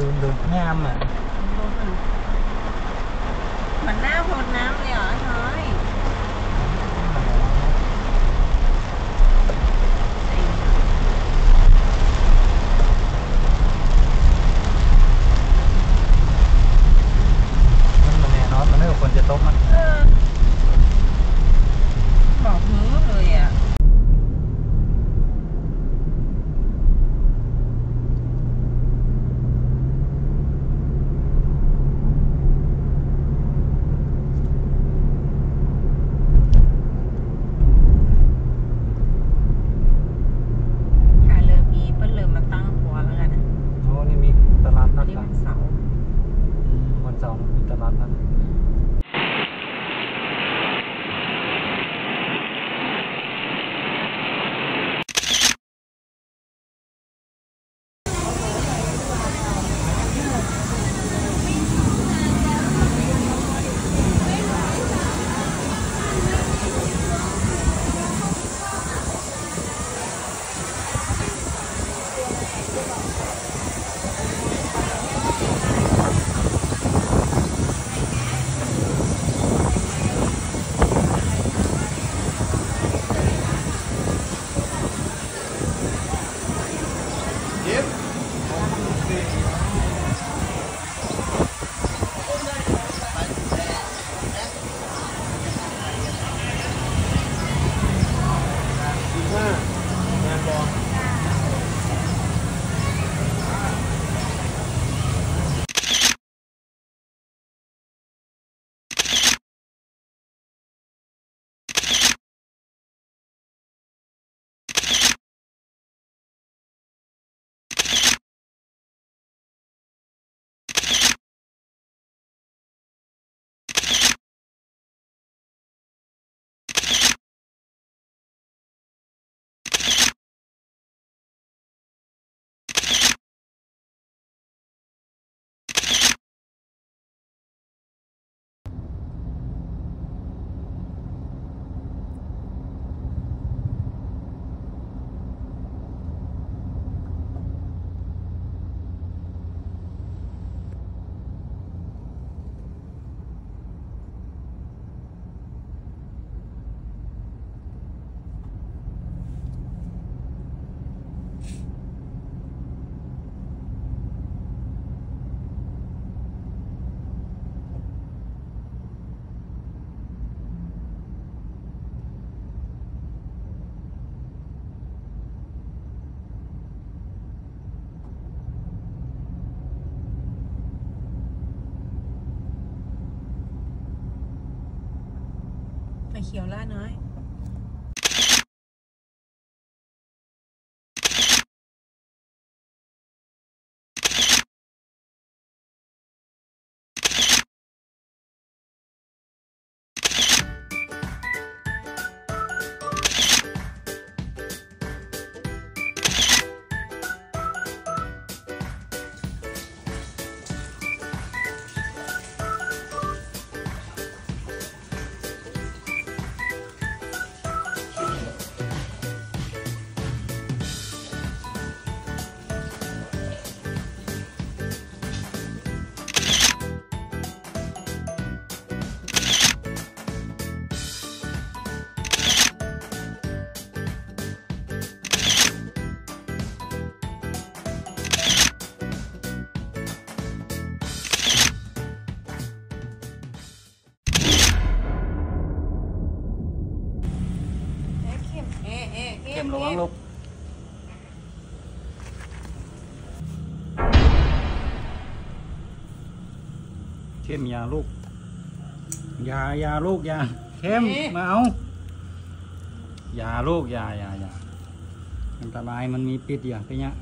ดูดูงามอะเหมือนหน้าพดน้ำเลยเหรอ เขียวล่าน้อย ระวังลูกเข้มอยาลูกอยาอยาลูกอยาเข้มมาเอาอยาลูกอยาอยาอยาอันตรายมันมีปิดอย่างไปเนี้ย